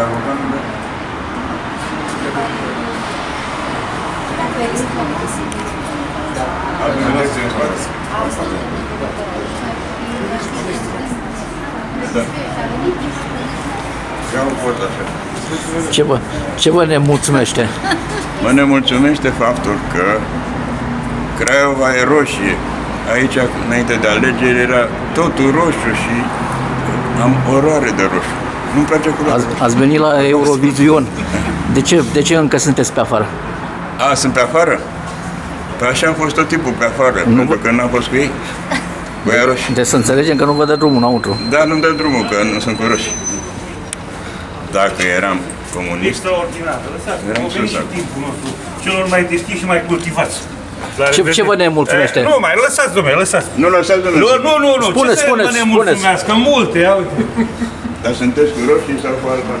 Carogan, da? Avem elecție în față. Da. Ia un pot așa. Ce vă, ce vă nemulțumește? Mă nemulțumește faptul că Craiova e roșie. Aici, înainte de alegeri, era totul roșu și am oroare de roșu. Nu-mi place culoarea. Ați, ați venit la Eurovision. De ce, de ce încă sunteți pe afară? A, sunt pe afară? Păi așa am fost tot timpul pe afară, nu pentru că n-am fost cu ei. Băia roșii. Deci să înțelegem că nu vă dă drumul înăuntru. Da, nu-mi dă drumul, că nu sunt cu roșii. Dacă eram comunist, Extraordinar. Lăsați, Eram au venit sus și acum. timpul nostru celor mai deschiși și mai cultivați. La Ce- revedere. ce vă nemulțumește? Eh, Nu mai, lăsați, domnule, lăsați. nu lăsați Nu, Dumnezeu. nu, nu, nu. Spuneți, ce să spuneți, mă nemulțumească? Multe, ia uite. Dar sunteți cu roșii sau cu alba?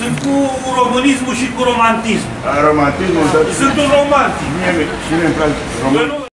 Sunt cu românismul și cu romantismul. A, romantismul, dar Sunt un romantic. mie, și mie îmi place Bă, romantismul. nu,